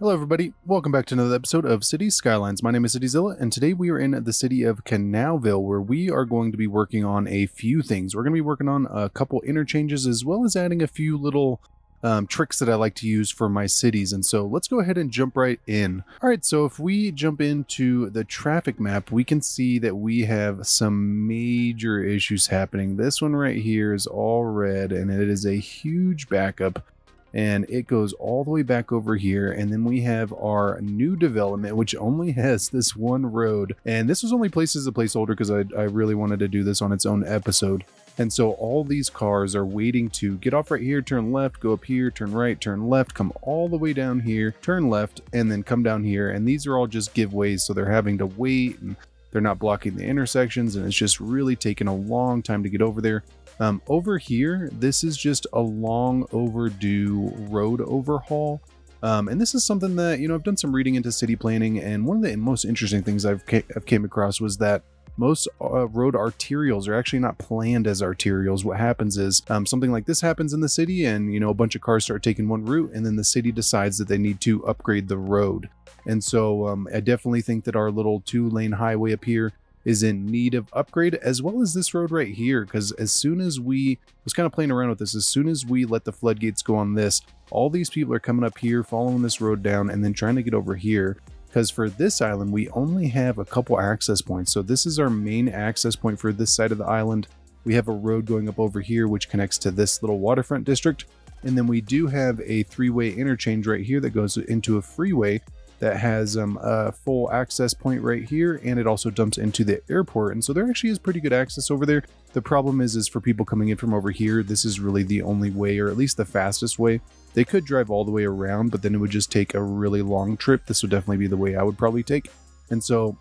Hello, everybody. Welcome back to another episode of City Skylines. My name is CityZilla, and today we are in the city of Canalville, where we are going to be working on a few things. We're going to be working on a couple interchanges, as well as adding a few little um, tricks that I like to use for my cities. And so let's go ahead and jump right in. All right, so if we jump into the traffic map, we can see that we have some major issues happening. This one right here is all red, and it is a huge backup and it goes all the way back over here and then we have our new development which only has this one road. And this was only placed as a placeholder because I, I really wanted to do this on its own episode. And so all these cars are waiting to get off right here turn left go up here turn right turn left come all the way down here turn left and then come down here. And these are all just giveaways so they're having to wait and they're not blocking the intersections and it's just really taking a long time to get over there um, over here, this is just a long overdue road overhaul. Um, and this is something that, you know, I've done some reading into city planning, and one of the most interesting things I've, ca I've came across was that most uh, road arterials are actually not planned as arterials. What happens is um, something like this happens in the city, and, you know, a bunch of cars start taking one route, and then the city decides that they need to upgrade the road. And so um, I definitely think that our little two lane highway up here is in need of upgrade as well as this road right here because as soon as we was kind of playing around with this as soon as we let the floodgates go on this all these people are coming up here following this road down and then trying to get over here. Because for this island we only have a couple access points. So this is our main access point for this side of the island. We have a road going up over here which connects to this little waterfront district. And then we do have a three-way interchange right here that goes into a freeway that has um, a full access point right here and it also dumps into the airport and so there actually is pretty good access over there the problem is is for people coming in from over here this is really the only way or at least the fastest way they could drive all the way around but then it would just take a really long trip this would definitely be the way i would probably take and so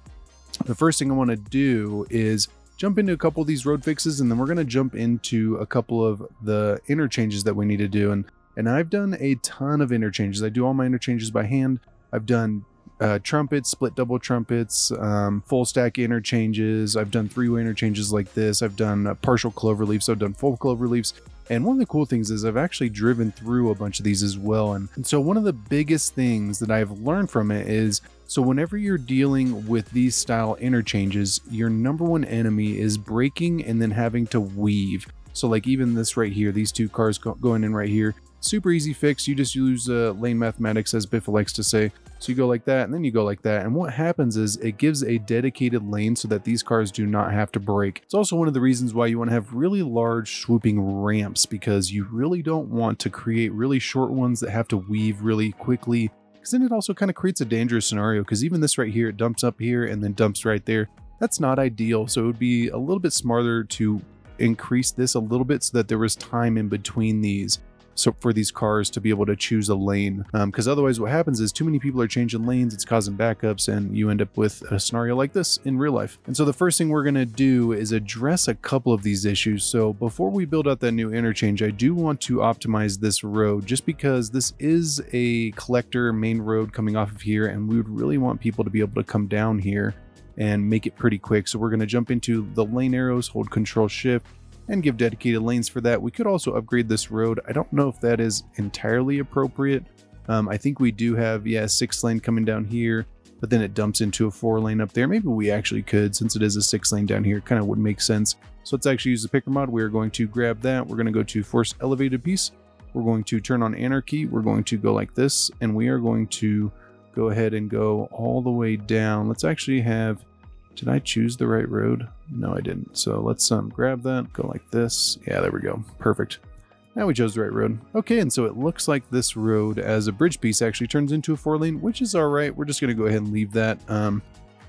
the first thing i want to do is jump into a couple of these road fixes and then we're going to jump into a couple of the interchanges that we need to do and and I've done a ton of interchanges. I do all my interchanges by hand. I've done uh, trumpets, split double trumpets, um, full stack interchanges. I've done three way interchanges like this. I've done uh, partial clover leaves. I've done full clover leaves. And one of the cool things is I've actually driven through a bunch of these as well. And, and so one of the biggest things that I've learned from it is so whenever you're dealing with these style interchanges, your number one enemy is braking and then having to weave. So like even this right here, these two cars go going in right here, super easy fix. You just use uh, lane mathematics as Biffa likes to say. So you go like that and then you go like that. And what happens is it gives a dedicated lane so that these cars do not have to brake. It's also one of the reasons why you want to have really large swooping ramps because you really don't want to create really short ones that have to weave really quickly because then it also kind of creates a dangerous scenario because even this right here, it dumps up here and then dumps right there. That's not ideal. So it would be a little bit smarter to increase this a little bit so that there was time in between these so for these cars to be able to choose a lane. Because um, otherwise what happens is too many people are changing lanes it's causing backups and you end up with a scenario like this in real life. And so the first thing we're going to do is address a couple of these issues. So before we build out that new interchange i do want to optimize this road just because this is a collector main road coming off of here and we would really want people to be able to come down here and make it pretty quick. So we're going to jump into the lane arrows hold control shift and give dedicated lanes for that. We could also upgrade this road. I don't know if that is entirely appropriate. Um, I think we do have, yeah, six lane coming down here, but then it dumps into a four lane up there. Maybe we actually could, since it is a six lane down here, kind of would make sense. So let's actually use the picker mod. We're going to grab that. We're going to go to force elevated piece. We're going to turn on anarchy. We're going to go like this, and we are going to go ahead and go all the way down. Let's actually have did I choose the right road? No, I didn't. So let's um, grab that, go like this. Yeah, there we go. Perfect. Now we chose the right road. Okay, and so it looks like this road as a bridge piece actually turns into a four lane, which is all right. We're just going to go ahead and leave that. Um,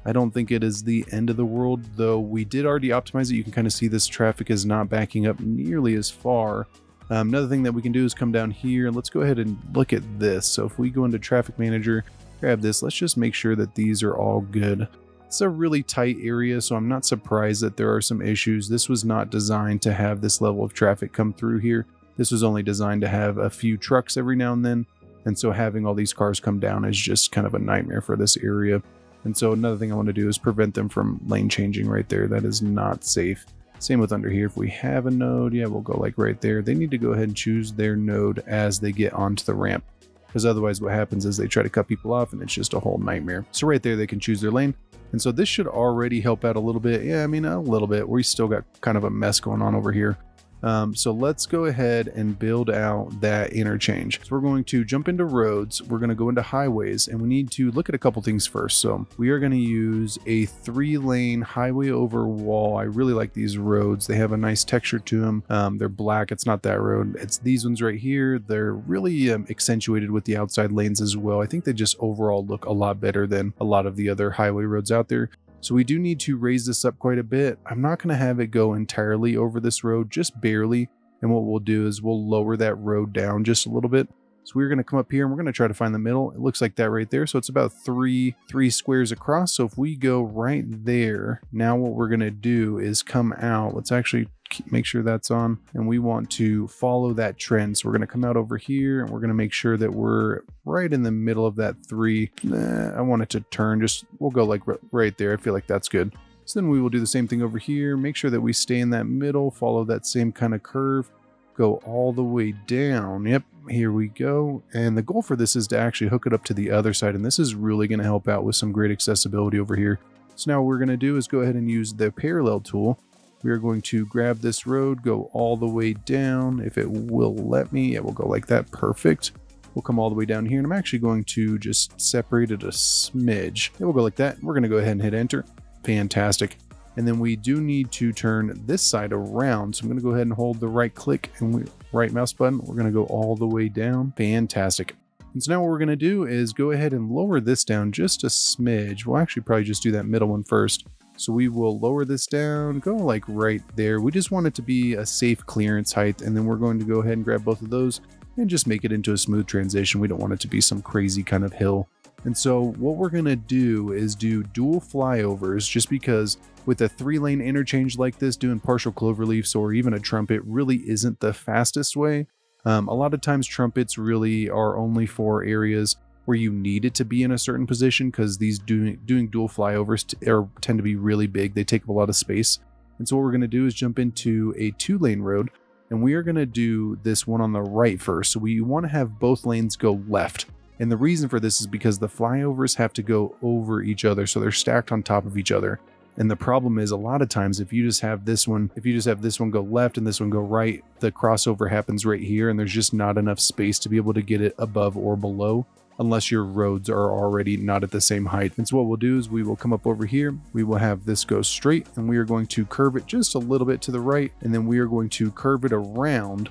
I don't think it is the end of the world, though we did already optimize it. You can kind of see this traffic is not backing up nearly as far. Um, another thing that we can do is come down here and let's go ahead and look at this. So if we go into traffic manager, grab this, let's just make sure that these are all good. It's a really tight area, so I'm not surprised that there are some issues. This was not designed to have this level of traffic come through here. This was only designed to have a few trucks every now and then, and so having all these cars come down is just kind of a nightmare for this area. And so another thing I want to do is prevent them from lane changing right there. That is not safe. Same with under here. If we have a node, yeah, we'll go like right there. They need to go ahead and choose their node as they get onto the ramp. Because otherwise what happens is they try to cut people off and it's just a whole nightmare. So right there, they can choose their lane. And so this should already help out a little bit. Yeah, I mean, a little bit. We still got kind of a mess going on over here. Um, so let's go ahead and build out that interchange. So we're going to jump into roads. We're going to go into highways and we need to look at a couple things first. So we are going to use a three lane highway over wall. I really like these roads. They have a nice texture to them. Um, they're black. It's not that road. It's these ones right here. They're really um, accentuated with the outside lanes as well. I think they just overall look a lot better than a lot of the other highway roads out there. So we do need to raise this up quite a bit. I'm not going to have it go entirely over this road, just barely. And what we'll do is we'll lower that road down just a little bit. So we're going to come up here and we're going to try to find the middle. It looks like that right there. So it's about three, three squares across. So if we go right there, now what we're going to do is come out. Let's actually make sure that's on and we want to follow that trend. So we're going to come out over here and we're going to make sure that we're right in the middle of that three. I want it to turn just, we'll go like right there. I feel like that's good. So then we will do the same thing over here. Make sure that we stay in that middle, follow that same kind of curve, go all the way down. Yep, here we go. And the goal for this is to actually hook it up to the other side. And this is really going to help out with some great accessibility over here. So now what we're going to do is go ahead and use the parallel tool we are going to grab this road, go all the way down. If it will let me, it will go like that. Perfect. We'll come all the way down here and I'm actually going to just separate it a smidge. It will go like that. We're going to go ahead and hit enter. Fantastic. And then we do need to turn this side around. So I'm going to go ahead and hold the right click and we, right mouse button. We're going to go all the way down. Fantastic. And so now what we're going to do is go ahead and lower this down just a smidge. We'll actually probably just do that middle one first. So we will lower this down, go like right there. We just want it to be a safe clearance height. And then we're going to go ahead and grab both of those and just make it into a smooth transition. We don't want it to be some crazy kind of hill. And so what we're going to do is do dual flyovers just because with a three lane interchange like this, doing partial cloverleafs or even a trumpet really isn't the fastest way. Um, a lot of times trumpets really are only for areas where you need it to be in a certain position because these doing doing dual flyovers are, er, tend to be really big. They take up a lot of space. And so what we're going to do is jump into a two lane road and we are going to do this one on the right first. So we want to have both lanes go left. And the reason for this is because the flyovers have to go over each other. So they're stacked on top of each other. And the problem is a lot of times if you just have this one, if you just have this one go left and this one go right, the crossover happens right here and there's just not enough space to be able to get it above or below unless your roads are already not at the same height. And so what we'll do is we will come up over here, we will have this go straight and we are going to curve it just a little bit to the right and then we are going to curve it around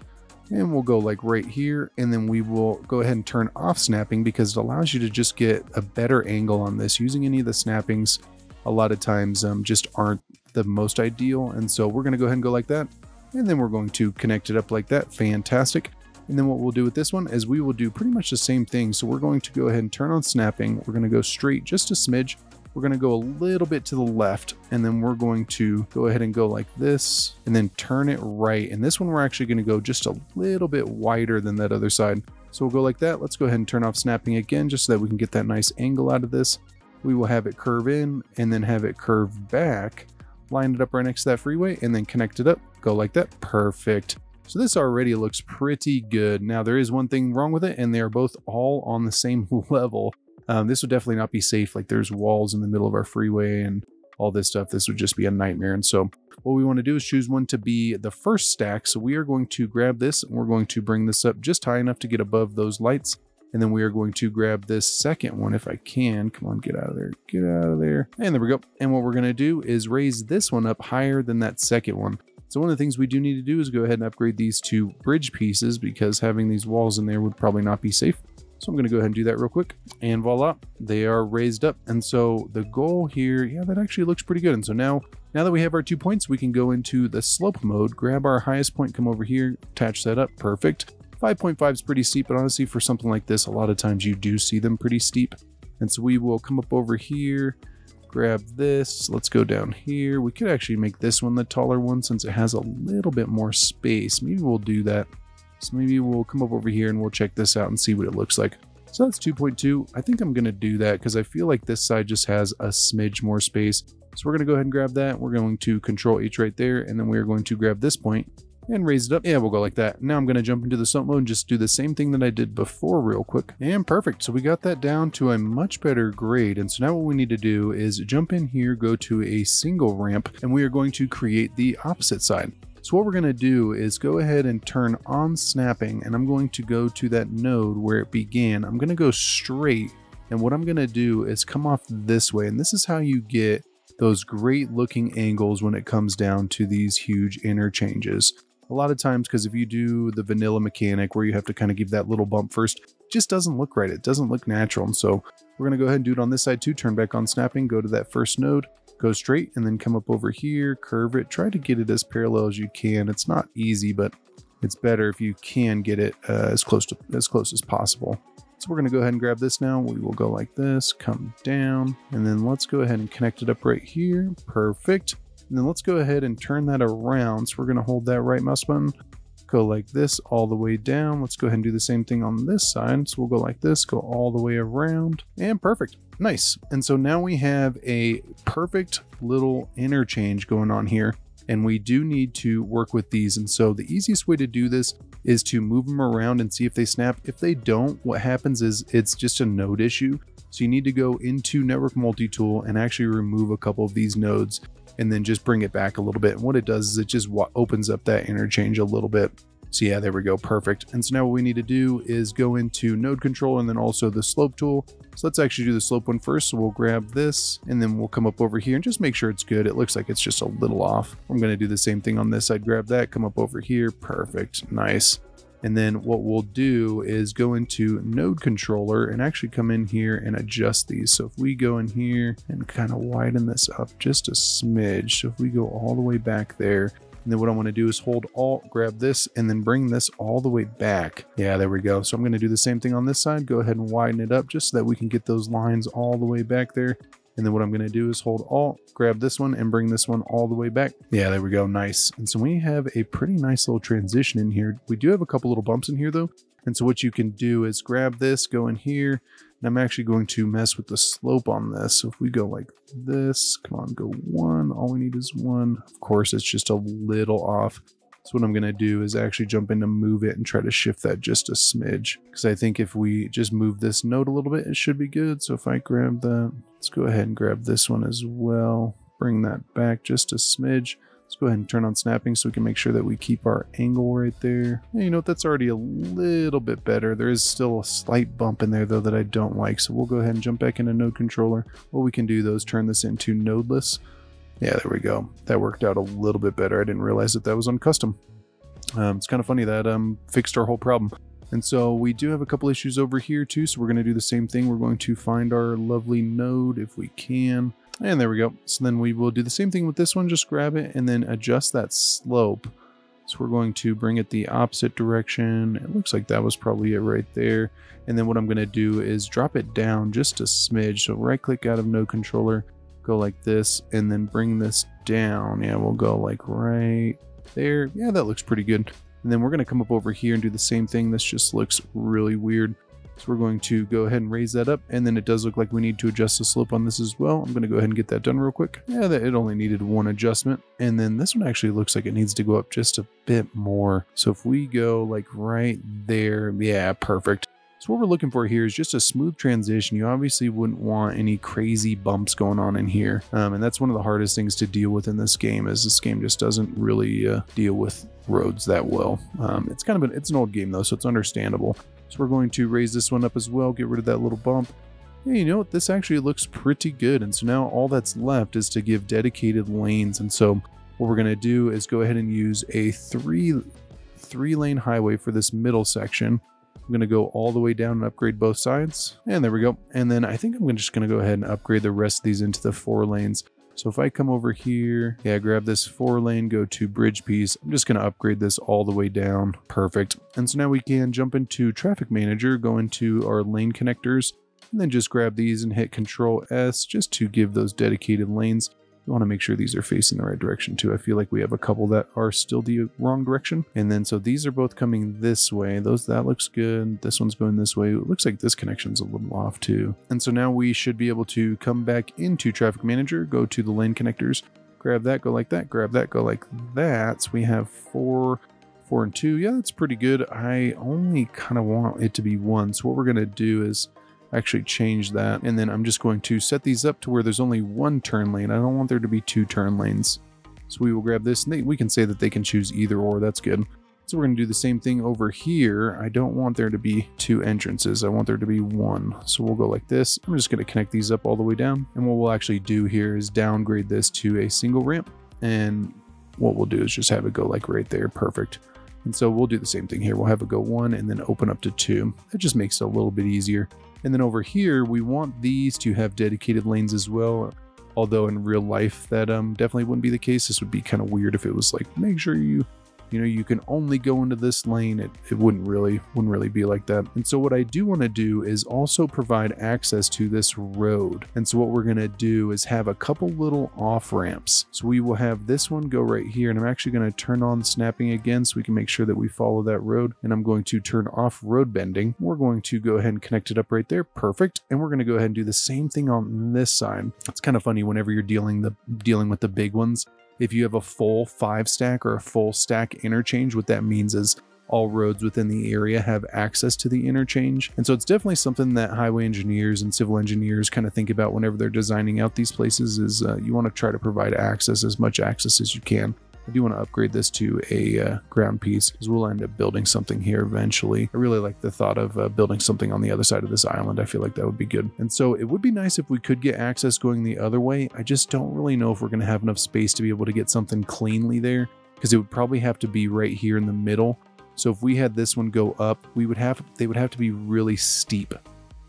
and we'll go like right here and then we will go ahead and turn off snapping because it allows you to just get a better angle on this. Using any of the snappings a lot of times um, just aren't the most ideal and so we're going to go ahead and go like that and then we're going to connect it up like that. Fantastic and then what we'll do with this one is we will do pretty much the same thing. So we're going to go ahead and turn on snapping. We're going to go straight just a smidge. We're going to go a little bit to the left and then we're going to go ahead and go like this and then turn it right. And this one we're actually going to go just a little bit wider than that other side. So we'll go like that. Let's go ahead and turn off snapping again just so that we can get that nice angle out of this. We will have it curve in and then have it curve back, line it up right next to that freeway and then connect it up. Go like that. Perfect. So this already looks pretty good. Now there is one thing wrong with it and they are both all on the same level. Um, this would definitely not be safe. Like there's walls in the middle of our freeway and all this stuff. This would just be a nightmare. And so what we want to do is choose one to be the first stack. So we are going to grab this and we're going to bring this up just high enough to get above those lights. And then we are going to grab this second one if I can. Come on, get out of there. Get out of there. And there we go. And what we're going to do is raise this one up higher than that second one. So one of the things we do need to do is go ahead and upgrade these to bridge pieces because having these walls in there would probably not be safe. So I'm going to go ahead and do that real quick. And voila, they are raised up. And so the goal here, yeah, that actually looks pretty good. And so now, now that we have our two points, we can go into the slope mode, grab our highest point, come over here, attach that up. Perfect. 5.5 is pretty steep, but honestly, for something like this, a lot of times you do see them pretty steep. And so we will come up over here, grab this. Let's go down here. We could actually make this one the taller one since it has a little bit more space. Maybe we'll do that. So maybe we'll come up over here and we'll check this out and see what it looks like. So that's 2.2. I think I'm going to do that because I feel like this side just has a smidge more space. So we're going to go ahead and grab that. We're going to control H right there. And then we're going to grab this point and raise it up. Yeah, we'll go like that. Now I'm going to jump into the slope mode and just do the same thing that I did before real quick. And perfect. So we got that down to a much better grade. And so now what we need to do is jump in here, go to a single ramp, and we are going to create the opposite side. So what we're going to do is go ahead and turn on snapping and I'm going to go to that node where it began. I'm going to go straight and what I'm going to do is come off this way and this is how you get those great looking angles when it comes down to these huge interchanges. A lot of times, because if you do the vanilla mechanic where you have to kind of give that little bump first, just doesn't look right. It doesn't look natural. And so we're going to go ahead and do it on this side too. Turn back on snapping, go to that first node, go straight, and then come up over here, curve it. Try to get it as parallel as you can. It's not easy, but it's better if you can get it uh, as close to as close as possible. So we're going to go ahead and grab this now. We will go like this, come down, and then let's go ahead and connect it up right here. Perfect. And then let's go ahead and turn that around. So we're going to hold that right mouse button, go like this all the way down. Let's go ahead and do the same thing on this side. So we'll go like this, go all the way around, and perfect. Nice. And so now we have a perfect little interchange going on here and we do need to work with these. And so the easiest way to do this is to move them around and see if they snap. If they don't, what happens is it's just a node issue. So you need to go into network multi-tool and actually remove a couple of these nodes and then just bring it back a little bit. And what it does is it just opens up that interchange a little bit. So yeah, there we go, perfect. And so now what we need to do is go into node control and then also the slope tool so let's actually do the slope one first. So we'll grab this and then we'll come up over here and just make sure it's good. It looks like it's just a little off. I'm going to do the same thing on this side. Grab that, come up over here. Perfect. Nice. And then what we'll do is go into node controller and actually come in here and adjust these. So if we go in here and kind of widen this up just a smidge. So if we go all the way back there, and then what I want to do is hold Alt, grab this, and then bring this all the way back. Yeah, there we go. So I'm going to do the same thing on this side. Go ahead and widen it up just so that we can get those lines all the way back there. And then what I'm going to do is hold Alt, grab this one, and bring this one all the way back. Yeah, there we go. Nice. And so we have a pretty nice little transition in here. We do have a couple little bumps in here, though. And so what you can do is grab this, go in here, and I'm actually going to mess with the slope on this. So if we go like this, come on, go one. All we need is one. Of course, it's just a little off. So what I'm going to do is actually jump in to move it and try to shift that just a smidge. Because I think if we just move this node a little bit, it should be good. So if I grab that, let's go ahead and grab this one as well. Bring that back just a smidge. Let's go ahead and turn on snapping so we can make sure that we keep our angle right there. And you know, that's already a little bit better. There is still a slight bump in there though that I don't like. So we'll go ahead and jump back into node controller. What we can do though is turn this into nodeless. Yeah, there we go. That worked out a little bit better. I didn't realize that that was on custom. Um, it's kind of funny that um, fixed our whole problem. And so we do have a couple issues over here too. So we're going to do the same thing. We're going to find our lovely node if we can. And there we go. So then we will do the same thing with this one. Just grab it and then adjust that slope. So we're going to bring it the opposite direction. It looks like that was probably it right there. And then what I'm going to do is drop it down just a smidge. So right click out of node controller, go like this, and then bring this down. Yeah, we'll go like right there. Yeah, that looks pretty good. And then we're going to come up over here and do the same thing. This just looks really weird. So we're going to go ahead and raise that up. And then it does look like we need to adjust the slope on this as well. I'm going to go ahead and get that done real quick. Yeah, that it only needed one adjustment. And then this one actually looks like it needs to go up just a bit more. So if we go like right there, yeah, perfect. So what we're looking for here is just a smooth transition. You obviously wouldn't want any crazy bumps going on in here. Um, and that's one of the hardest things to deal with in this game is this game just doesn't really uh, deal with roads that well. Um, it's kind of an, it's an old game though, so it's understandable. So we're going to raise this one up as well, get rid of that little bump. Yeah, you know what? This actually looks pretty good. And so now all that's left is to give dedicated lanes. And so what we're going to do is go ahead and use a three, three lane highway for this middle section. I'm going to go all the way down and upgrade both sides. And there we go. And then I think I'm just going to go ahead and upgrade the rest of these into the four lanes. So if I come over here, yeah, grab this four lane, go to bridge piece. I'm just going to upgrade this all the way down. Perfect. And so now we can jump into traffic manager, go into our lane connectors, and then just grab these and hit control S just to give those dedicated lanes. Want to make sure these are facing the right direction too. I feel like we have a couple that are still the wrong direction. And then so these are both coming this way. Those That looks good. This one's going this way. It looks like this connection's a little off too. And so now we should be able to come back into Traffic Manager, go to the lane connectors, grab that, go like that, grab that, go like that. So we have four four and two. Yeah, that's pretty good. I only kind of want it to be one. So what we're going to do is actually change that. And then I'm just going to set these up to where there's only one turn lane. I don't want there to be two turn lanes. So we will grab this and they, we can say that they can choose either or. That's good. So we're going to do the same thing over here. I don't want there to be two entrances. I want there to be one. So we'll go like this. I'm just going to connect these up all the way down. And what we'll actually do here is downgrade this to a single ramp. And what we'll do is just have it go like right there. Perfect. And so we'll do the same thing here. We'll have it go one and then open up to two. That just makes it a little bit easier. And then over here, we want these to have dedicated lanes as well. Although in real life, that um, definitely wouldn't be the case. This would be kind of weird if it was like, make sure you you know you can only go into this lane. It, it wouldn't really wouldn't really be like that. And so what i do want to do is also provide access to this road. And so what we're going to do is have a couple little off ramps. So we will have this one go right here and i'm actually going to turn on snapping again so we can make sure that we follow that road. And i'm going to turn off road bending. We're going to go ahead and connect it up right there. Perfect. And we're going to go ahead and do the same thing on this side. It's kind of funny whenever you're dealing the dealing with the big ones if you have a full five stack or a full stack interchange, what that means is all roads within the area have access to the interchange. And so it's definitely something that highway engineers and civil engineers kind of think about whenever they're designing out these places is uh, you want to try to provide access, as much access as you can. I do want to upgrade this to a uh, ground piece because we'll end up building something here eventually. I really like the thought of uh, building something on the other side of this island. I feel like that would be good. And so it would be nice if we could get access going the other way. I just don't really know if we're going to have enough space to be able to get something cleanly there because it would probably have to be right here in the middle. So if we had this one go up, we would have they would have to be really steep.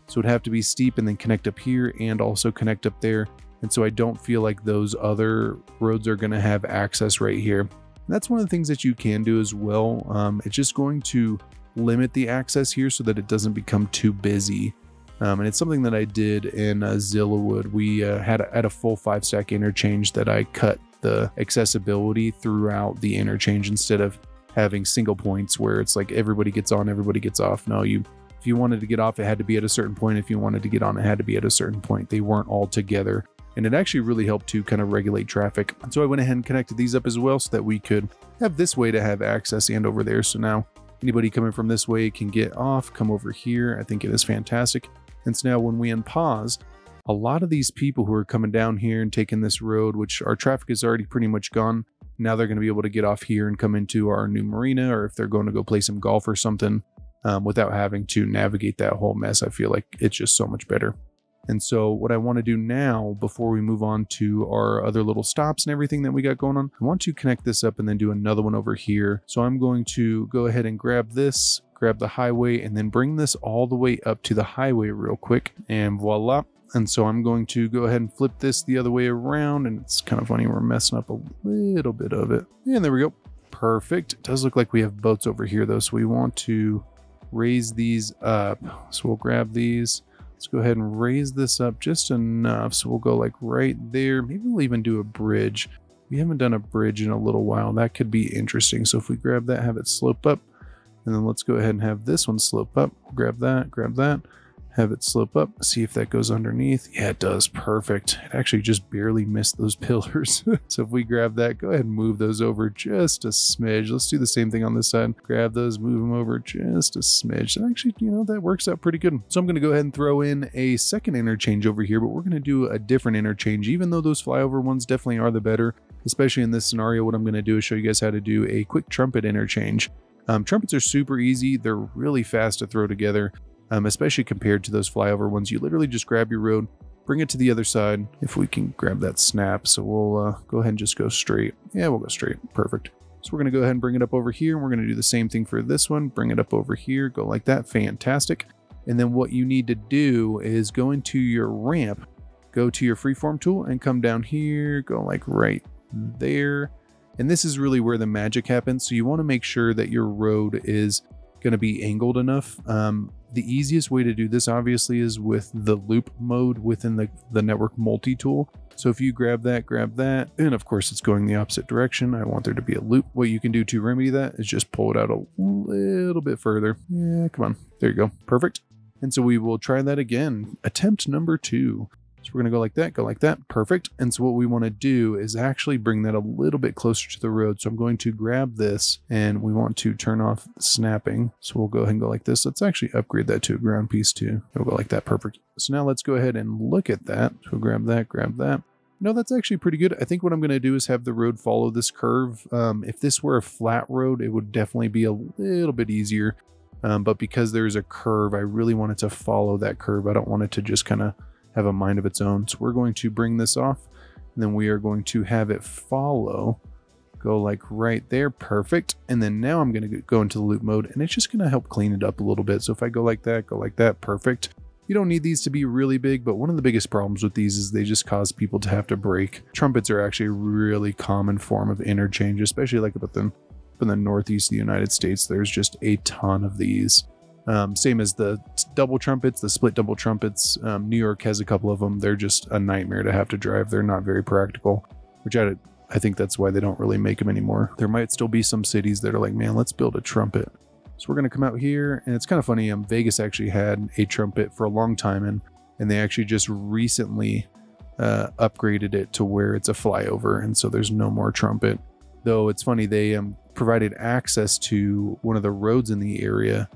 So it would have to be steep and then connect up here and also connect up there. And so I don't feel like those other roads are going to have access right here. And that's one of the things that you can do as well. Um, it's just going to limit the access here so that it doesn't become too busy. Um, and it's something that I did in uh, Zillawood. We uh, had, a, had a full five stack interchange that I cut the accessibility throughout the interchange instead of having single points where it's like everybody gets on, everybody gets off. No, you if you wanted to get off, it had to be at a certain point. If you wanted to get on, it had to be at a certain point. They weren't all together and it actually really helped to kind of regulate traffic. So I went ahead and connected these up as well so that we could have this way to have access and over there. So now anybody coming from this way can get off, come over here. I think it is fantastic. And so now when we unpause, a lot of these people who are coming down here and taking this road, which our traffic is already pretty much gone, now they're going to be able to get off here and come into our new marina, or if they're going to go play some golf or something, um, without having to navigate that whole mess. I feel like it's just so much better. And so what I want to do now, before we move on to our other little stops and everything that we got going on, I want to connect this up and then do another one over here. So I'm going to go ahead and grab this, grab the highway, and then bring this all the way up to the highway real quick. And voila. And so I'm going to go ahead and flip this the other way around. And it's kind of funny, we're messing up a little bit of it. And there we go. Perfect. It does look like we have boats over here though. So we want to raise these up. So we'll grab these Let's go ahead and raise this up just enough. So we'll go like right there. Maybe we'll even do a bridge. We haven't done a bridge in a little while. That could be interesting. So if we grab that, have it slope up, and then let's go ahead and have this one slope up. We'll grab that, grab that have it slope up, see if that goes underneath. Yeah, it does. Perfect. It actually just barely missed those pillars. so if we grab that, go ahead and move those over just a smidge. Let's do the same thing on this side. Grab those, move them over just a smidge. So actually, you know, that works out pretty good. So I'm going to go ahead and throw in a second interchange over here, but we're going to do a different interchange, even though those flyover ones definitely are the better. Especially in this scenario, what I'm going to do is show you guys how to do a quick trumpet interchange. Um, trumpets are super easy. They're really fast to throw together um, especially compared to those flyover ones. You literally just grab your road, bring it to the other side. If we can grab that snap, so we'll uh, go ahead and just go straight. Yeah, we'll go straight. Perfect. So we're going to go ahead and bring it up over here. And we're going to do the same thing for this one. Bring it up over here. Go like that. Fantastic. And then what you need to do is go into your ramp, go to your freeform tool and come down here, go like right there. And this is really where the magic happens. So you want to make sure that your road is going to be angled enough. Um, the easiest way to do this obviously is with the loop mode within the, the network multi-tool. So if you grab that, grab that, and of course it's going the opposite direction. I want there to be a loop. What you can do to remedy that is just pull it out a little bit further. Yeah, come on. There you go. Perfect. And so we will try that again. Attempt number two. So we're going to go like that, go like that. Perfect. And so what we want to do is actually bring that a little bit closer to the road. So I'm going to grab this and we want to turn off snapping. So we'll go ahead and go like this. Let's actually upgrade that to a ground piece too. We'll go like that. Perfect. So now let's go ahead and look at that. So we'll grab that, grab that. No, that's actually pretty good. I think what I'm going to do is have the road follow this curve. Um, if this were a flat road, it would definitely be a little bit easier. Um, but because there's a curve, I really want it to follow that curve. I don't want it to just kind of have a mind of its own. So we're going to bring this off and then we are going to have it follow, go like right there. Perfect. And then now I'm going to go into the loop mode and it's just going to help clean it up a little bit. So if I go like that, go like that, perfect. You don't need these to be really big, but one of the biggest problems with these is they just cause people to have to brake Trumpets are actually a really common form of interchange, especially like up in, the northeast of the United States. There's just a ton of these. Um, same as the double trumpets, the split double trumpets. Um, New York has a couple of them. They're just a nightmare to have to drive. They're not very practical, which I, I think that's why they don't really make them anymore. There might still be some cities that are like, man, let's build a trumpet. So we're going to come out here, and it's kind of funny. Um, Vegas actually had a trumpet for a long time, and and they actually just recently uh, upgraded it to where it's a flyover, and so there's no more trumpet. Though it's funny, they um, provided access to one of the roads in the area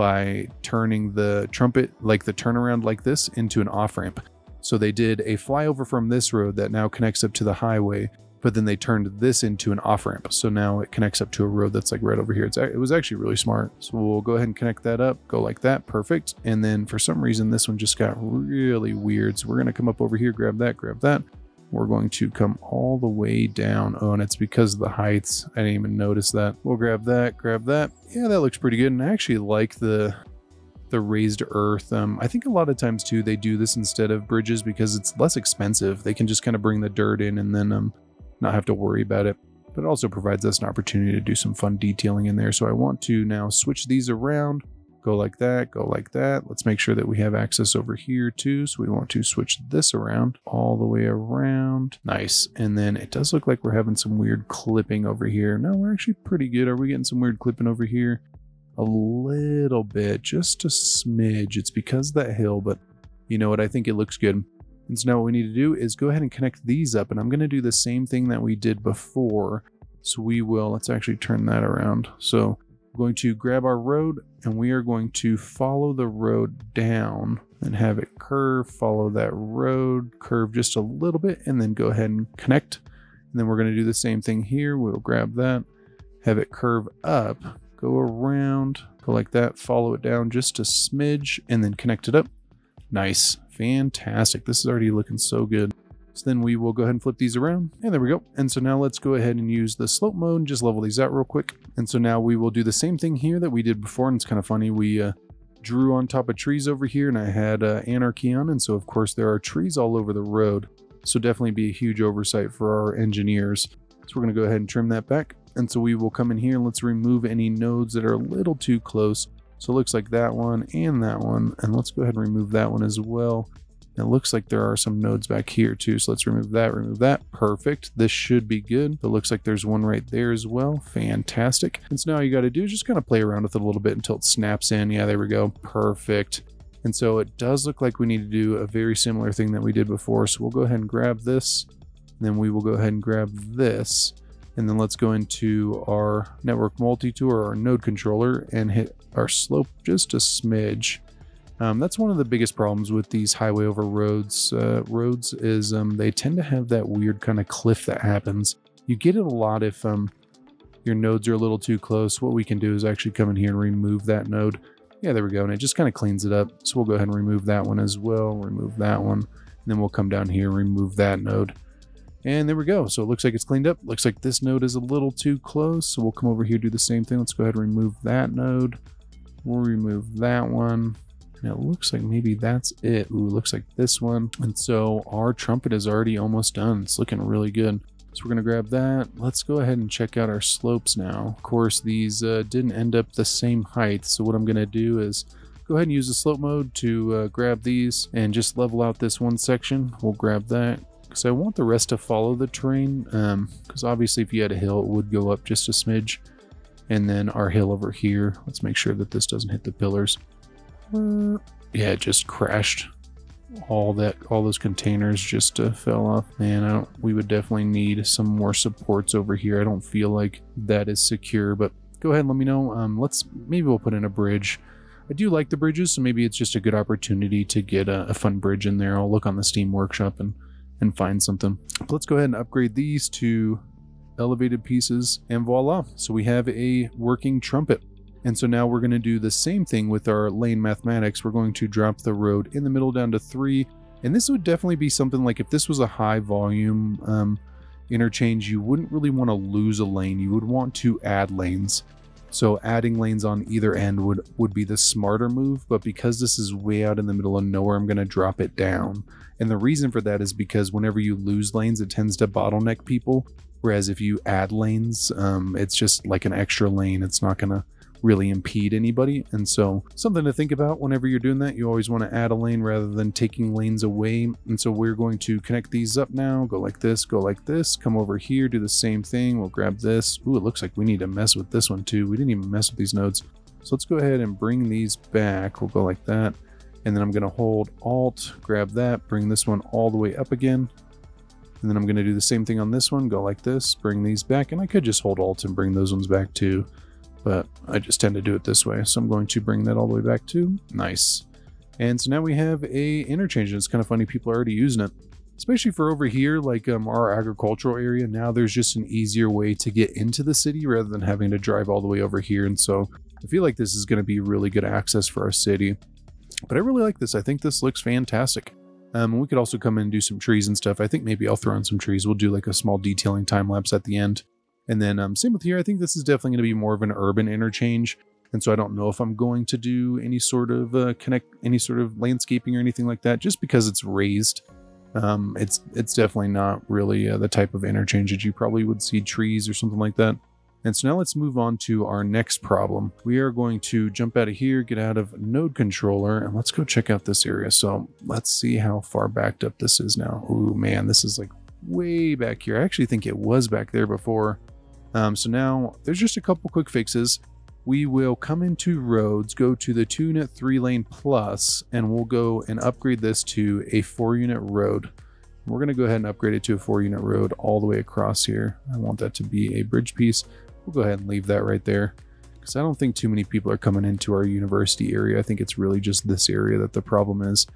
by turning the trumpet, like the turnaround like this, into an off ramp. So they did a flyover from this road that now connects up to the highway, but then they turned this into an off ramp. So now it connects up to a road that's like right over here. It's, it was actually really smart. So we'll go ahead and connect that up, go like that, perfect. And then for some reason, this one just got really weird. So we're to come up over here, grab that, grab that we're going to come all the way down. Oh, and it's because of the heights. I didn't even notice that. We'll grab that, grab that. Yeah, that looks pretty good. And I actually like the the raised earth. Um, I think a lot of times too, they do this instead of bridges because it's less expensive. They can just kind of bring the dirt in and then um, not have to worry about it. But it also provides us an opportunity to do some fun detailing in there. So I want to now switch these around go like that, go like that. Let's make sure that we have access over here too. So we want to switch this around all the way around. Nice. And then it does look like we're having some weird clipping over here. No, we're actually pretty good. Are we getting some weird clipping over here? A little bit, just a smidge. It's because of that hill, but you know what? I think it looks good. And so now what we need to do is go ahead and connect these up. And I'm going to do the same thing that we did before. So we will, let's actually turn that around. So going to grab our road and we are going to follow the road down and have it curve, follow that road, curve just a little bit, and then go ahead and connect. And then we're going to do the same thing here. We'll grab that, have it curve up, go around, go like that, follow it down just a smidge, and then connect it up. Nice. Fantastic. This is already looking so good. So then we will go ahead and flip these around. And there we go. And so now let's go ahead and use the slope mode and just level these out real quick. And so now we will do the same thing here that we did before. And it's kind of funny. We uh, drew on top of trees over here and I had uh, anarchy on. And so of course there are trees all over the road. So definitely be a huge oversight for our engineers. So we're going to go ahead and trim that back. And so we will come in here and let's remove any nodes that are a little too close. So it looks like that one and that one. And let's go ahead and remove that one as well. It looks like there are some nodes back here too. So let's remove that, remove that. Perfect. This should be good. It looks like there's one right there as well. Fantastic. And so now you got to do is just kind of play around with it a little bit until it snaps in. Yeah, there we go. Perfect. And so it does look like we need to do a very similar thing that we did before. So we'll go ahead and grab this. And then we will go ahead and grab this. And then let's go into our network multi-tool, our node controller, and hit our slope just a smidge. Um, that's one of the biggest problems with these highway over roads. Uh, roads is um, they tend to have that weird kind of cliff that happens. You get it a lot if um, your nodes are a little too close. What we can do is actually come in here and remove that node. Yeah, there we go. And it just kind of cleans it up. So we'll go ahead and remove that one as well. Remove that one. And then we'll come down here and remove that node. And there we go. So it looks like it's cleaned up. Looks like this node is a little too close. So we'll come over here, do the same thing. Let's go ahead and remove that node. We'll remove that one. And it looks like maybe that's it. Ooh, looks like this one. And so our trumpet is already almost done. It's looking really good. So we're going to grab that. Let's go ahead and check out our slopes now. Of course, these uh, didn't end up the same height. So what I'm going to do is go ahead and use the slope mode to uh, grab these and just level out this one section. We'll grab that because I want the rest to follow the terrain. Because um, obviously if you had a hill, it would go up just a smidge. And then our hill over here, let's make sure that this doesn't hit the pillars. Yeah, it just crashed. all that all those containers just uh, fell off. Man, I don't. We would definitely need some more supports over here. I don't feel like that is secure, but go ahead and let me know. Um, let's maybe we'll put in a bridge. I do like the bridges, so maybe it's just a good opportunity to get a, a fun bridge in there. I'll look on the Steam Workshop and and find something. But let's go ahead and upgrade these to elevated pieces, and voila! So we have a working trumpet. And so now we're going to do the same thing with our lane mathematics. We're going to drop the road in the middle down to three. And this would definitely be something like if this was a high volume um, interchange, you wouldn't really want to lose a lane. You would want to add lanes. So adding lanes on either end would, would be the smarter move. But because this is way out in the middle of nowhere, I'm going to drop it down. And the reason for that is because whenever you lose lanes, it tends to bottleneck people. Whereas if you add lanes, um, it's just like an extra lane. It's not going to really impede anybody. And so something to think about whenever you're doing that, you always want to add a lane rather than taking lanes away. And so we're going to connect these up now, go like this, go like this, come over here, do the same thing. We'll grab this. Ooh, it looks like we need to mess with this one too. We didn't even mess with these nodes. So let's go ahead and bring these back. We'll go like that. And then I'm going to hold Alt, grab that, bring this one all the way up again. And then I'm going to do the same thing on this one, go like this, bring these back. And I could just hold Alt and bring those ones back too but I just tend to do it this way. So I'm going to bring that all the way back to nice. And so now we have a interchange. And it's kind of funny, people are already using it, especially for over here, like um, our agricultural area. Now there's just an easier way to get into the city rather than having to drive all the way over here. And so I feel like this is going to be really good access for our city. But I really like this. I think this looks fantastic. Um, we could also come in and do some trees and stuff. I think maybe I'll throw in some trees. We'll do like a small detailing time lapse at the end. And then um, same with here, I think this is definitely going to be more of an urban interchange. And so I don't know if I'm going to do any sort of uh, connect, any sort of landscaping or anything like that, just because it's raised. Um, it's it's definitely not really uh, the type of interchange that you probably would see trees or something like that. And so now let's move on to our next problem. We are going to jump out of here, get out of node controller, and let's go check out this area. So let's see how far backed up this is now. Oh man, this is like way back here. I actually think it was back there before. Um, so now there's just a couple quick fixes. We will come into roads, go to the two unit three lane plus, and we'll go and upgrade this to a four unit road. We're going to go ahead and upgrade it to a four unit road all the way across here. I want that to be a bridge piece. We'll go ahead and leave that right there because I don't think too many people are coming into our university area. I think it's really just this area that the problem is.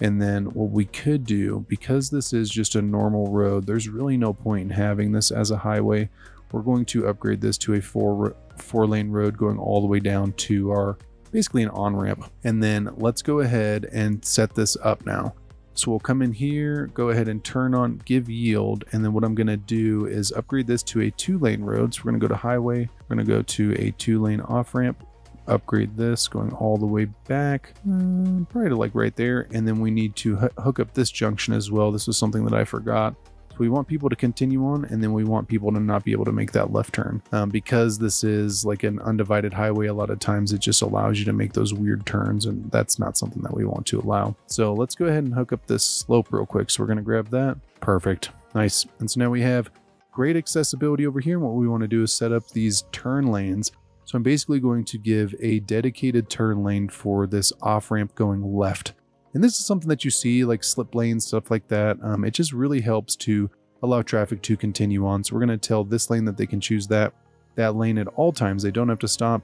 And then what we could do, because this is just a normal road, there's really no point in having this as a highway we're going to upgrade this to a four four lane road going all the way down to our basically an on ramp. And then let's go ahead and set this up now. So we'll come in here, go ahead and turn on give yield. And then what I'm going to do is upgrade this to a two lane road. So we're going to go to highway. We're going to go to a two lane off ramp, upgrade this going all the way back, uh, probably to like right there. And then we need to hook up this junction as well. This was something that I forgot. So we want people to continue on and then we want people to not be able to make that left turn. Um, because this is like an undivided highway, a lot of times it just allows you to make those weird turns and that's not something that we want to allow. So let's go ahead and hook up this slope real quick. So we're going to grab that. Perfect. Nice. And so now we have great accessibility over here. And what we want to do is set up these turn lanes. So I'm basically going to give a dedicated turn lane for this off ramp going left. And this is something that you see like slip lanes, stuff like that. Um, it just really helps to allow traffic to continue on. So we're going to tell this lane that they can choose that, that lane at all times. They don't have to stop.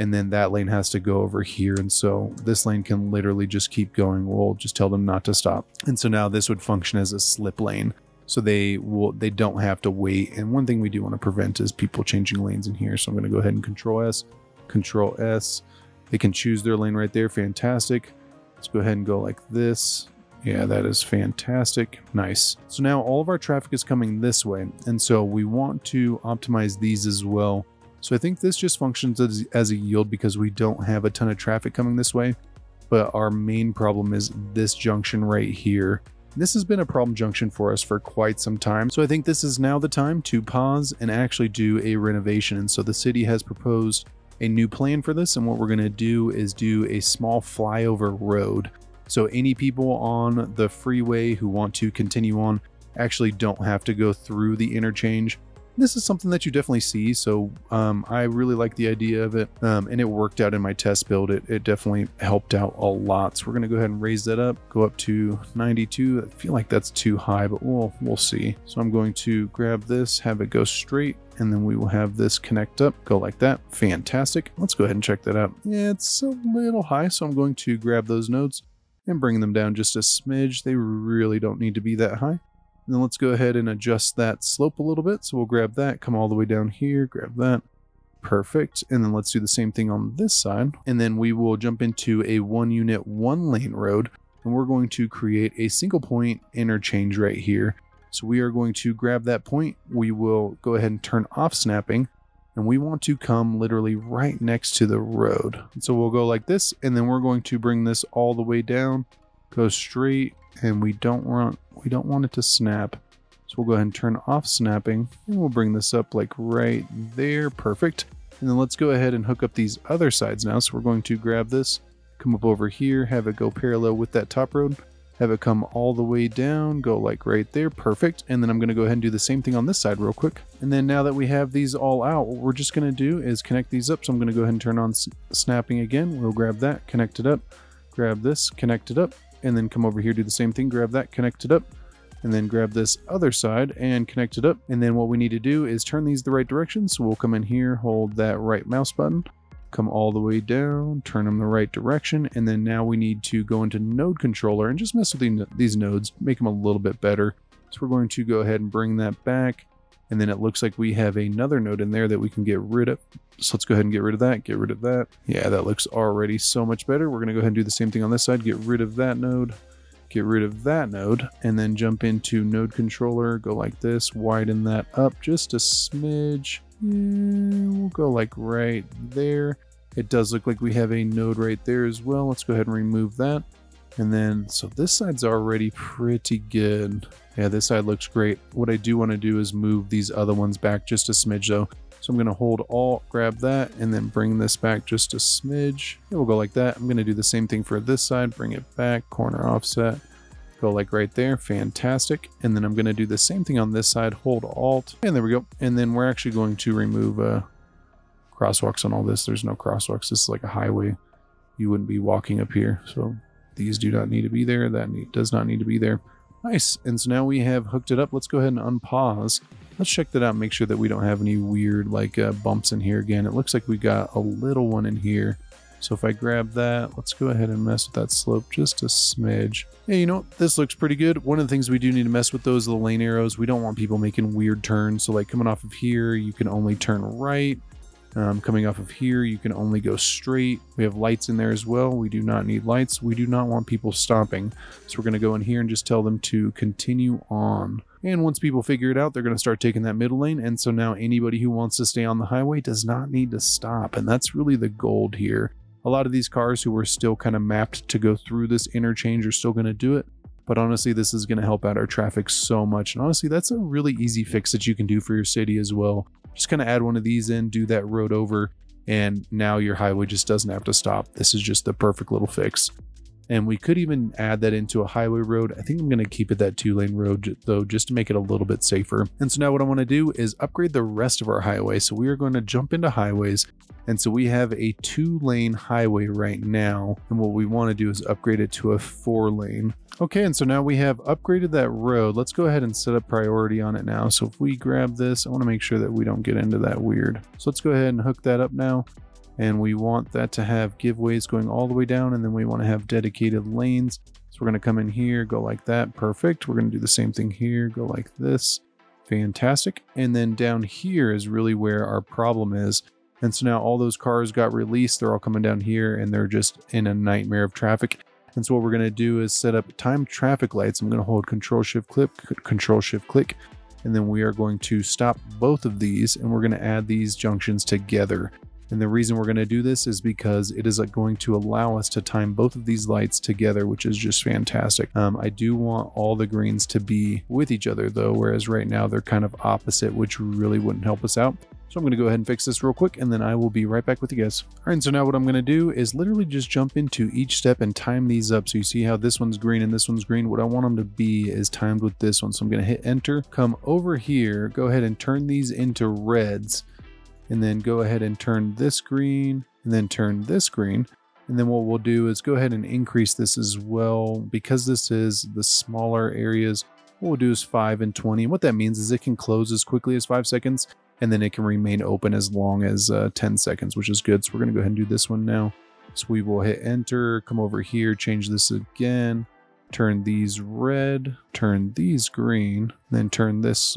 And then that lane has to go over here. And so this lane can literally just keep going. We'll just tell them not to stop. And so now this would function as a slip lane. So they will they don't have to wait. And one thing we do want to prevent is people changing lanes in here. So I'm going to go ahead and control S, control S. They can choose their lane right there. Fantastic. Let's go ahead and go like this. Yeah, that is fantastic. Nice. So now all of our traffic is coming this way. And so we want to optimize these as well. So I think this just functions as, as a yield because we don't have a ton of traffic coming this way. But our main problem is this junction right here. This has been a problem junction for us for quite some time. So I think this is now the time to pause and actually do a renovation. And so the city has proposed a new plan for this. And what we're going to do is do a small flyover road. So any people on the freeway who want to continue on actually don't have to go through the interchange. This is something that you definitely see, so um, I really like the idea of it, um, and it worked out in my test build. It, it definitely helped out a lot. So we're gonna go ahead and raise that up, go up to 92. I feel like that's too high, but we'll we'll see. So I'm going to grab this, have it go straight, and then we will have this connect up, go like that. Fantastic. Let's go ahead and check that out. Yeah, it's a little high, so I'm going to grab those nodes and bring them down just a smidge. They really don't need to be that high. And then let's go ahead and adjust that slope a little bit. So we'll grab that, come all the way down here, grab that. Perfect. And then let's do the same thing on this side. And then we will jump into a one unit, one lane road. And we're going to create a single point interchange right here. So we are going to grab that point. We will go ahead and turn off snapping. And we want to come literally right next to the road. So we'll go like this. And then we're going to bring this all the way down. Go straight. And we don't want we don't want it to snap. So we'll go ahead and turn off snapping and we'll bring this up like right there. Perfect. And then let's go ahead and hook up these other sides now. So we're going to grab this, come up over here, have it go parallel with that top road, have it come all the way down, go like right there. Perfect. And then I'm going to go ahead and do the same thing on this side real quick. And then now that we have these all out, what we're just going to do is connect these up. So I'm going to go ahead and turn on snapping again. We'll grab that, connect it up, grab this, connect it up, and then come over here, do the same thing, grab that, connect it up, and then grab this other side and connect it up. And then what we need to do is turn these the right direction. So we'll come in here, hold that right mouse button, come all the way down, turn them the right direction. And then now we need to go into node controller and just mess with these nodes, make them a little bit better. So we're going to go ahead and bring that back. And then it looks like we have another node in there that we can get rid of. So let's go ahead and get rid of that, get rid of that. Yeah, that looks already so much better. We're gonna go ahead and do the same thing on this side, get rid of that node, get rid of that node, and then jump into node controller, go like this, widen that up just a smidge. Yeah, we'll go like right there. It does look like we have a node right there as well. Let's go ahead and remove that. And then, so this side's already pretty good. Yeah, this side looks great. What I do want to do is move these other ones back just a smidge though. So I'm going to hold Alt, grab that, and then bring this back just a smidge. It will go like that. I'm going to do the same thing for this side. Bring it back, corner offset. Go like right there. Fantastic. And then I'm going to do the same thing on this side. Hold Alt. And there we go. And then we're actually going to remove uh, crosswalks on all this. There's no crosswalks. This is like a highway. You wouldn't be walking up here. So these do not need to be there. That need, does not need to be there. Nice. And so now we have hooked it up. Let's go ahead and unpause. Let's check that out make sure that we don't have any weird like uh, bumps in here again. It looks like we got a little one in here. So if I grab that, let's go ahead and mess with that slope just a smidge. Hey, you know, this looks pretty good. One of the things we do need to mess with those are the lane arrows. We don't want people making weird turns. So like coming off of here, you can only turn right. Um, coming off of here, you can only go straight. We have lights in there as well. We do not need lights. We do not want people stopping. So we're going to go in here and just tell them to continue on. And once people figure it out, they're going to start taking that middle lane. And so now anybody who wants to stay on the highway does not need to stop. And that's really the gold here. A lot of these cars who are still kind of mapped to go through this interchange are still going to do it. But honestly, this is going to help out our traffic so much. And honestly, that's a really easy fix that you can do for your city as well. Just kind of add one of these in, do that road over, and now your highway just doesn't have to stop. This is just the perfect little fix. And we could even add that into a highway road. I think I'm going to keep it that two lane road though, just to make it a little bit safer. And so now what I want to do is upgrade the rest of our highway. So we are going to jump into highways. And so we have a two lane highway right now. And what we want to do is upgrade it to a four lane. Okay, and so now we have upgraded that road. Let's go ahead and set a priority on it now. So if we grab this, I want to make sure that we don't get into that weird. So let's go ahead and hook that up now and we want that to have give ways going all the way down and then we want to have dedicated lanes. So we're going to come in here go like that perfect. We're going to do the same thing here go like this. Fantastic. And then down here is really where our problem is. And so now all those cars got released. They're all coming down here and they're just in a nightmare of traffic. And so what we're going to do is set up timed traffic lights. I'm going to hold control shift click control shift click. And then we are going to stop both of these and we're going to add these junctions together and the reason we're going to do this is because it is going to allow us to time both of these lights together, which is just fantastic. Um, I do want all the greens to be with each other though, whereas right now they're kind of opposite, which really wouldn't help us out. So I'm going to go ahead and fix this real quick and then I will be right back with you guys. All right, so now what I'm going to do is literally just jump into each step and time these up. So you see how this one's green and this one's green. What I want them to be is timed with this one. So I'm going to hit enter, come over here, go ahead and turn these into reds and then go ahead and turn this green and then turn this green. And then what we'll do is go ahead and increase this as well. Because this is the smaller areas, what we'll do is 5 and 20. And what that means is it can close as quickly as 5 seconds and then it can remain open as long as uh, 10 seconds, which is good. So we're going to go ahead and do this one now. So we will hit enter, come over here, change this again, turn these red, turn these green, then turn this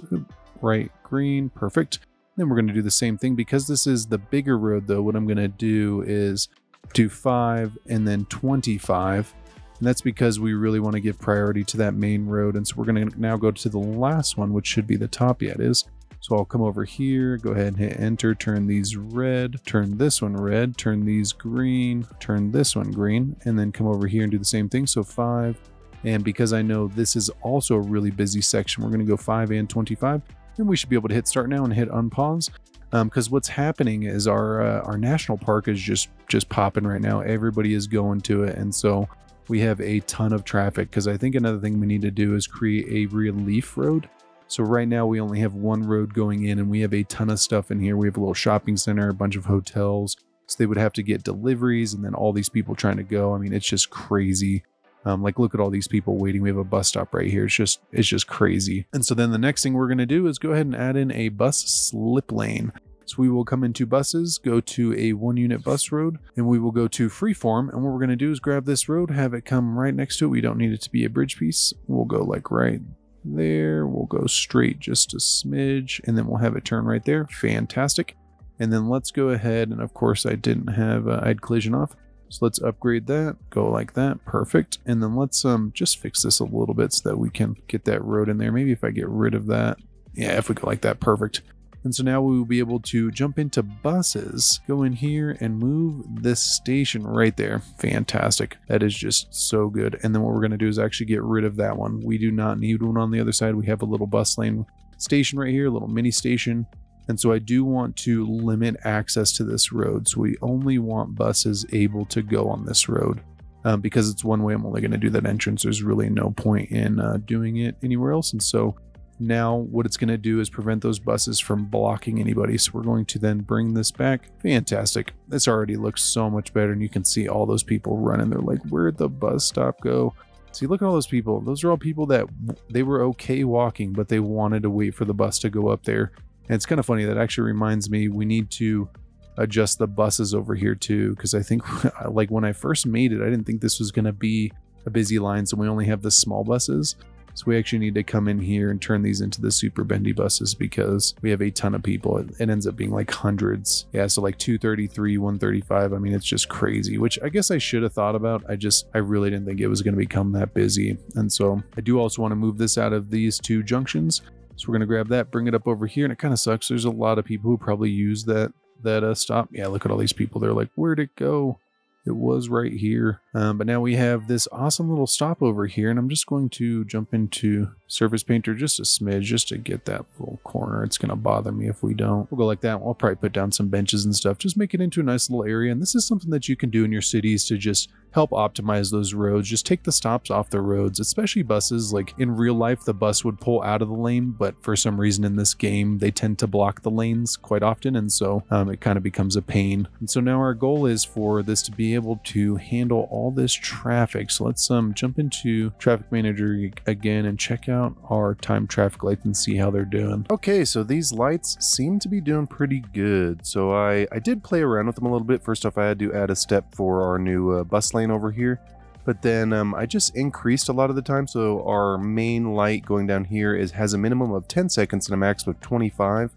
right green, perfect. Then we're going to do the same thing. Because this is the bigger road though, what I'm going to do is do 5 and then 25. And that's because we really want to give priority to that main road. And so we're going to now go to the last one, which should be the top. yet is. So I'll come over here, go ahead and hit enter, turn these red, turn this one red, turn these green, turn this one green, and then come over here and do the same thing. So five. And because I know this is also a really busy section, we're going to go five and 25. And we should be able to hit start now and hit unpause. Because um, what's happening is our uh, our national park is just just popping right now. Everybody is going to it, and so we have a ton of traffic. Because I think another thing we need to do is create a relief road so right now we only have one road going in and we have a ton of stuff in here. We have a little shopping center, a bunch of hotels. So they would have to get deliveries and then all these people trying to go. I mean, it's just crazy. Um, like look at all these people waiting. We have a bus stop right here. It's just it's just crazy. And so then the next thing we're going to do is go ahead and add in a bus slip lane. So we will come into buses, go to a one unit bus road, and we will go to freeform. And what we're going to do is grab this road, have it come right next to it. We don't need it to be a bridge piece. We'll go like right there. We'll go straight just a smidge and then we'll have it turn right there. Fantastic. And then let's go ahead. And of course I didn't have, uh, I had collision off. So let's upgrade that, go like that, perfect. And then let's um just fix this a little bit so that we can get that road in there. Maybe if I get rid of that, yeah, if we go like that, perfect. And so now we will be able to jump into buses, go in here and move this station right there. Fantastic. That is just so good. And then what we're going to do is actually get rid of that one. We do not need one on the other side. We have a little bus lane station right here, a little mini station. And so I do want to limit access to this road. So we only want buses able to go on this road. Um, because it's one way I'm only going to do that entrance. There's really no point in uh, doing it anywhere else. And so now what it's going to do is prevent those buses from blocking anybody. So we're going to then bring this back. Fantastic. This already looks so much better and you can see all those people running. They're like, where'd the bus stop go? See, look at all those people. Those are all people that they were okay walking, but they wanted to wait for the bus to go up there. And it's kind of funny. That actually reminds me, we need to adjust the buses over here too. Because I think, like, when I first made it, I didn't think this was going to be a busy line. So we only have the small buses. So we actually need to come in here and turn these into the super bendy buses because we have a ton of people. It ends up being like hundreds. Yeah, so like 233, 135. I mean, it's just crazy, which I guess I should have thought about. I just, I really didn't think it was going to become that busy. And so I do also want to move this out of these two junctions. So we're going to grab that, bring it up over here. And it kind of sucks. There's a lot of people who probably use that, that uh, stop. Yeah, look at all these people. They're like, where'd it go? It was right here. Um, but now we have this awesome little stop over here. And I'm just going to jump into Surface Painter just a smidge just to get that little corner. It's going to bother me if we don't. We'll go like that. I'll probably put down some benches and stuff. Just make it into a nice little area. And this is something that you can do in your cities to just help optimize those roads. Just take the stops off the roads, especially buses. Like in real life, the bus would pull out of the lane, but for some reason in this game, they tend to block the lanes quite often. And so um, it kind of becomes a pain. And so now our goal is for this to be able to handle all this traffic. So let's um, jump into Traffic Manager again and check out our time traffic lights and see how they're doing. Okay, so these lights seem to be doing pretty good. So I, I did play around with them a little bit. First off, I had to add a step for our new uh, bus lane over here. But then um, I just increased a lot of the time. So our main light going down here is has a minimum of 10 seconds and a max of 25.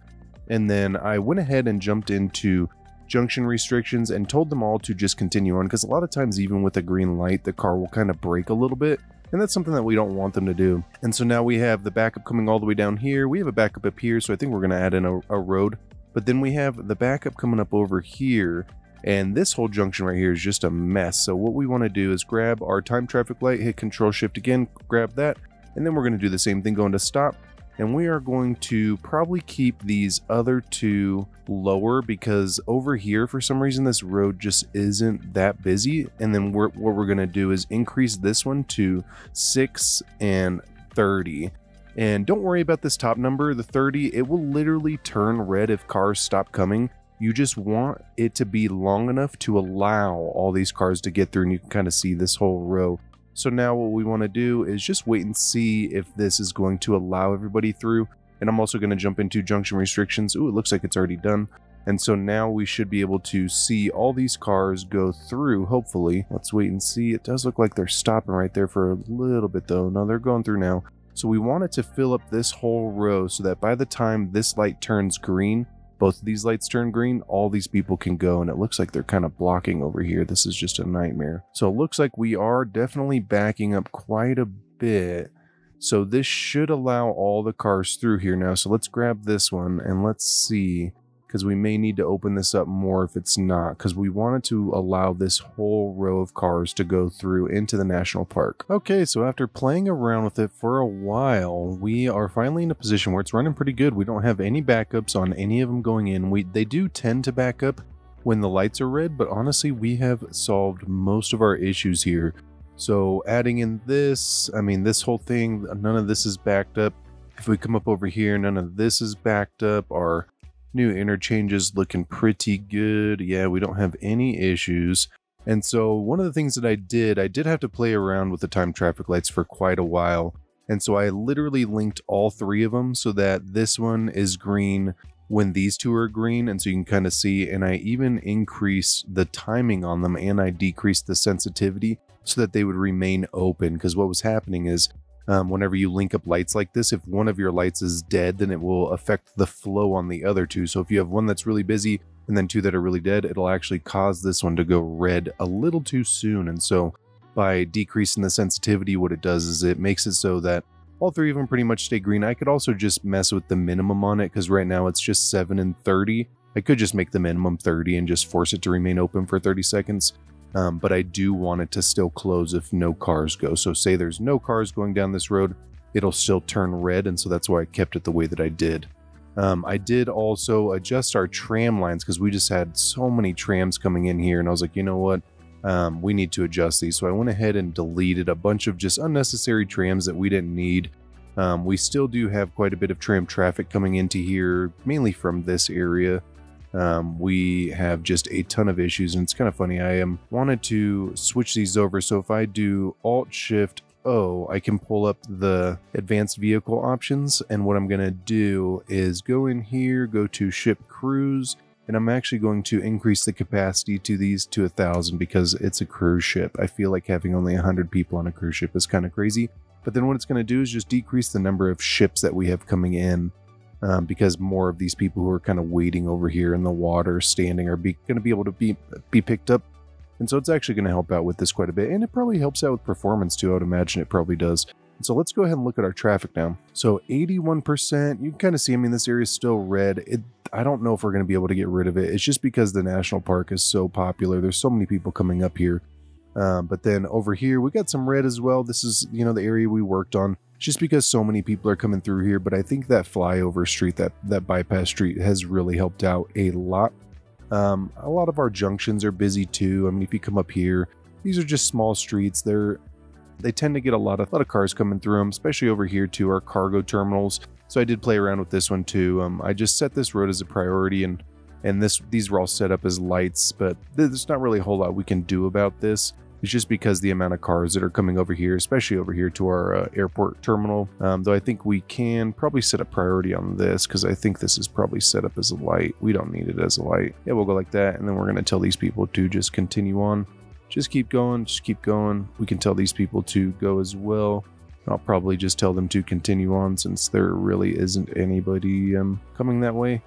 And then I went ahead and jumped into junction restrictions and told them all to just continue on because a lot of times even with a green light the car will kind of brake a little bit and that's something that we don't want them to do. And so now we have the backup coming all the way down here. We have a backup up here, so I think we're going to add in a, a road. But then we have the backup coming up over here and this whole junction right here is just a mess. So what we want to do is grab our time traffic light, hit control shift again, grab that. And then we're going to do the same thing, going to stop, and we are going to probably keep these other two lower because over here for some reason this road just isn't that busy. And then we're, what we're going to do is increase this one to 6 and 30 and don't worry about this top number. The 30 it will literally turn red if cars stop coming. You just want it to be long enough to allow all these cars to get through. And you can kind of see this whole row so now what we want to do is just wait and see if this is going to allow everybody through. And I'm also going to jump into junction restrictions. Ooh, it looks like it's already done. And so now we should be able to see all these cars go through, hopefully. Let's wait and see. It does look like they're stopping right there for a little bit though. No, they're going through now. So we want it to fill up this whole row so that by the time this light turns green, both of these lights turn green, all these people can go, and it looks like they're kind of blocking over here. This is just a nightmare. So it looks like we are definitely backing up quite a bit. So this should allow all the cars through here now. So let's grab this one and let's see because we may need to open this up more if it's not because we wanted to allow this whole row of cars to go through into the national park. Okay, so after playing around with it for a while, we are finally in a position where it's running pretty good. We don't have any backups on any of them going in. We They do tend to back up when the lights are red, but honestly, we have solved most of our issues here. So adding in this, I mean, this whole thing, none of this is backed up. If we come up over here, none of this is backed up. Our New interchanges looking pretty good. Yeah, we don't have any issues. And so one of the things that I did, I did have to play around with the time traffic lights for quite a while. And so I literally linked all three of them so that this one is green when these two are green. And so you can kind of see, and I even increased the timing on them and I decreased the sensitivity so that they would remain open. Because what was happening is um, whenever you link up lights like this, if one of your lights is dead, then it will affect the flow on the other two. So if you have one that's really busy and then two that are really dead, it'll actually cause this one to go red a little too soon. And so by decreasing the sensitivity, what it does is it makes it so that all three of them pretty much stay green. I could also just mess with the minimum on it because right now it's just 7 and 30. I could just make the minimum 30 and just force it to remain open for 30 seconds um, but I do want it to still close if no cars go. So say there's no cars going down this road, it'll still turn red, and so that's why I kept it the way that I did. Um, I did also adjust our tram lines because we just had so many trams coming in here, and I was like, you know what? Um, we need to adjust these. So I went ahead and deleted a bunch of just unnecessary trams that we didn't need. Um, we still do have quite a bit of tram traffic coming into here, mainly from this area. Um, we have just a ton of issues and it's kind of funny. I am wanted to switch these over. So if I do Alt Shift O, I can pull up the advanced vehicle options. And what I'm going to do is go in here, go to ship cruise, and I'm actually going to increase the capacity to these to a thousand because it's a cruise ship. I feel like having only 100 people on a cruise ship is kind of crazy. But then what it's going to do is just decrease the number of ships that we have coming in um, because more of these people who are kind of waiting over here in the water, standing, are going to be able to be be picked up. And so it's actually going to help out with this quite a bit. And it probably helps out with performance too. I would imagine it probably does. So let's go ahead and look at our traffic now. So 81%, you can kind of see, I mean, this area is still red. It, I don't know if we're going to be able to get rid of it. It's just because the national park is so popular. There's so many people coming up here. Um, but then over here, we got some red as well. This is, you know, the area we worked on just because so many people are coming through here. But I think that flyover street, that that bypass street, has really helped out a lot. Um, a lot of our junctions are busy too. I mean, if you come up here, these are just small streets. They're they tend to get a lot of a lot of cars coming through them, especially over here to our cargo terminals. So I did play around with this one too. Um, I just set this road as a priority, and and this these were all set up as lights, but there's not really a whole lot we can do about this. It's just because the amount of cars that are coming over here, especially over here to our uh, airport terminal. Um, though I think we can probably set a priority on this because I think this is probably set up as a light. We don't need it as a light. Yeah, we'll go like that. And then we're going to tell these people to just continue on. Just keep going. Just keep going. We can tell these people to go as well. I'll probably just tell them to continue on since there really isn't anybody um, coming that way.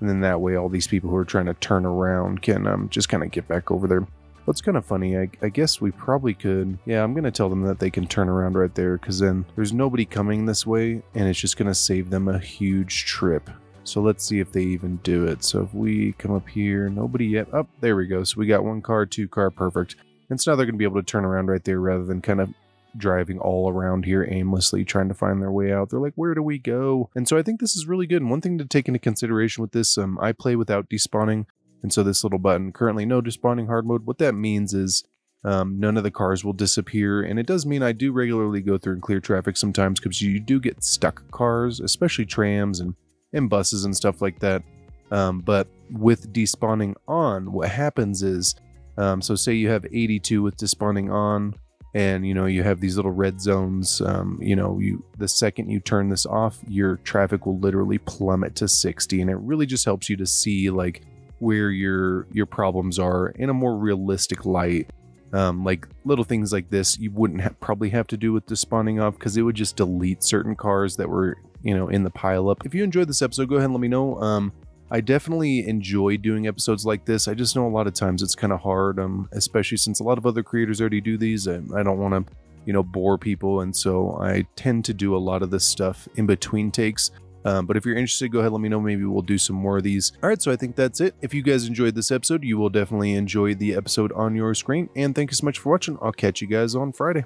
And then that way, all these people who are trying to turn around can um, just kind of get back over there. What's kind of funny, I, I, guess we probably could. Yeah, I'm going to tell them that they can turn around right there because then there's nobody coming this way and it's just going to save them a huge trip. So let's see if they even do it. So if we come up here, nobody yet. Up, oh, there we go. So we got one car, two car, perfect. And so now they're going to be able to turn around right there rather than kind of driving all around here aimlessly trying to find their way out. They're like, where do we go? And so I think this is really good. And one thing to take into consideration with this, um, I play without despawning. And so this little button, currently no despawning hard mode, what that means is um, none of the cars will disappear. And it does mean I do regularly go through and clear traffic sometimes because you do get stuck cars, especially trams and, and buses and stuff like that. Um, but with despawning on, what happens is, um, so say you have 82 with despawning on, and you know you have these little red zones. Um, you know, you the second you turn this off, your traffic will literally plummet to 60, and it really just helps you to see like where your your problems are in a more realistic light. Um, like little things like this, you wouldn't ha probably have to do with despawning off because it would just delete certain cars that were you know in the pile up. If you enjoyed this episode, go ahead and let me know. Um, I definitely enjoy doing episodes like this. I just know a lot of times it's kind of hard, um, especially since a lot of other creators already do these. I, I don't want to, you know, bore people, and so I tend to do a lot of this stuff in between takes. Um, but if you're interested, go ahead, let me know. Maybe we'll do some more of these. All right, so I think that's it. If you guys enjoyed this episode, you will definitely enjoy the episode on your screen. And thank you so much for watching. I'll catch you guys on Friday.